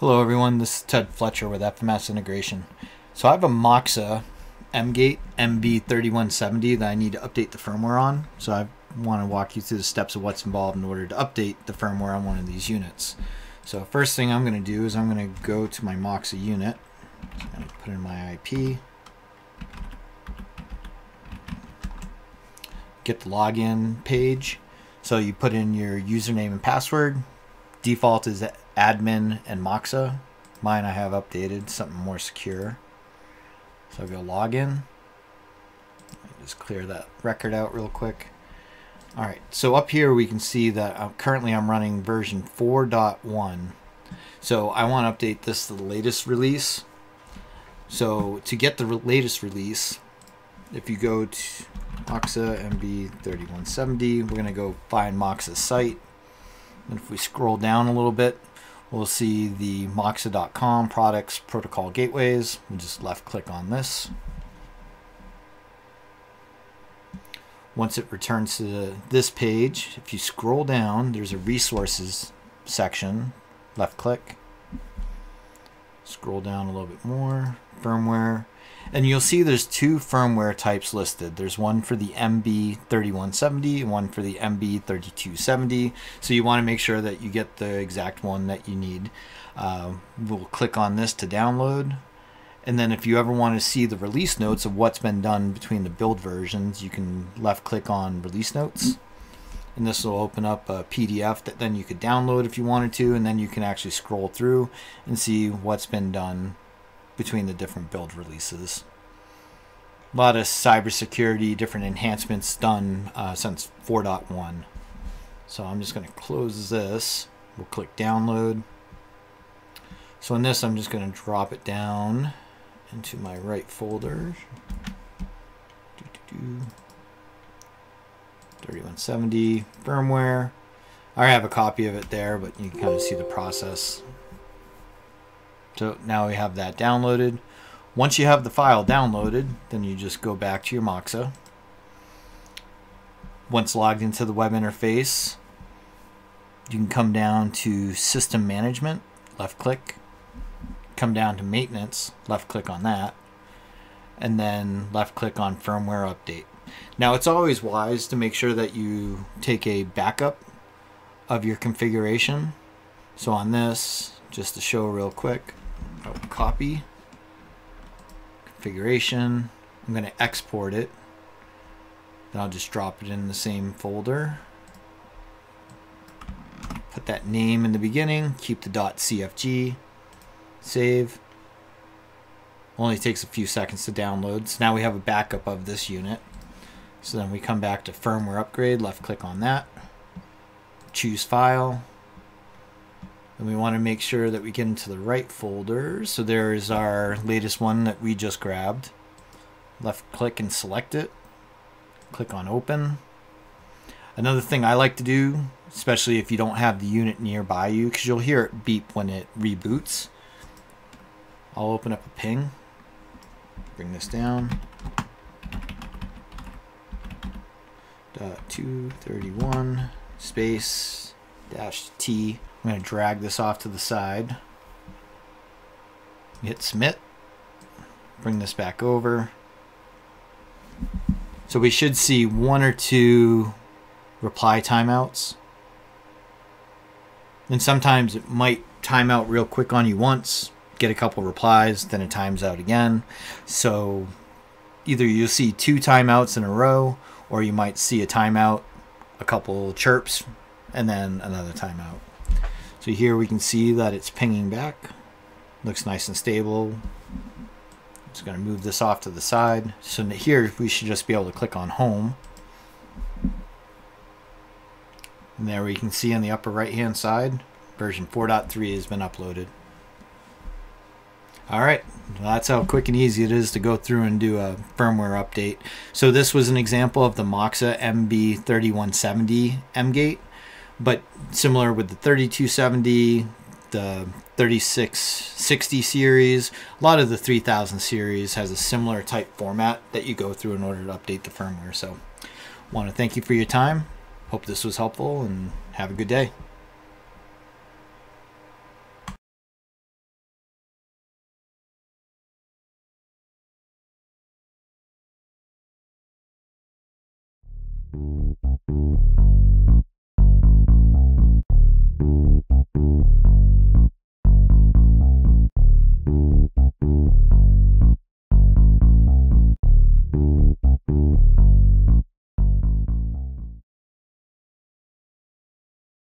Hello everyone, this is Ted Fletcher with FMS Integration. So I have a Moxa MGate MB3170 that I need to update the firmware on. So I want to walk you through the steps of what's involved in order to update the firmware on one of these units. So first thing I'm going to do is I'm going to go to my Moxa unit. So put in my IP. Get the login page. So you put in your username and password. Default is admin and Moxa. Mine I have updated, something more secure. So I'll go login. Just clear that record out real quick. All right, so up here we can see that I'm, currently I'm running version 4.1. So I want to update this to the latest release. So to get the re latest release, if you go to Moxa MB3170. We're going to go find Moxa's site. And if we scroll down a little bit, we'll see the moxa.com products protocol gateways. We just left click on this. Once it returns to this page, if you scroll down, there's a resources section. Left click. Scroll down a little bit more. Firmware. And you'll see there's two firmware types listed. There's one for the MB3170 and one for the MB3270. So you want to make sure that you get the exact one that you need. Uh, we'll click on this to download. And then if you ever want to see the release notes of what's been done between the build versions, you can left click on release notes. And this will open up a PDF that then you could download if you wanted to. And then you can actually scroll through and see what's been done between the different build releases. A lot of cybersecurity, different enhancements done uh, since 4.1. So I'm just going to close this. We'll click download. So in this, I'm just going to drop it down into my right folder. 3170 firmware. I have a copy of it there, but you can kind of see the process. So now we have that downloaded. Once you have the file downloaded, then you just go back to your Moxa. Once logged into the web interface, you can come down to System Management, left click, come down to Maintenance, left click on that, and then left click on Firmware Update. Now it's always wise to make sure that you take a backup of your configuration. So on this, just to show real quick, Oh, copy, configuration. I'm going to export it. Then I'll just drop it in the same folder. Put that name in the beginning, keep the .cfg, save. Only takes a few seconds to download. So now we have a backup of this unit. So then we come back to firmware upgrade, left click on that, choose file, and we want to make sure that we get into the right folder. So there's our latest one that we just grabbed. Left click and select it. Click on open. Another thing I like to do, especially if you don't have the unit nearby you, because you'll hear it beep when it reboots. I'll open up a ping. Bring this down. Dot 231 space dash T I'm going to drag this off to the side. Hit submit. Bring this back over. So we should see one or two reply timeouts. And sometimes it might time out real quick on you once, get a couple replies, then it times out again. So either you'll see two timeouts in a row, or you might see a timeout, a couple chirps, and then another timeout. So here we can see that it's pinging back. Looks nice and stable. Just going to move this off to the side. So here we should just be able to click on home. And there we can see on the upper right hand side, version 4.3 has been uploaded. All right, that's how quick and easy it is to go through and do a firmware update. So this was an example of the Moxa MB3170 MGate but similar with the 3270, the 3660 series, a lot of the 3000 series has a similar type format that you go through in order to update the firmware. So, want to thank you for your time. Hope this was helpful and have a good day.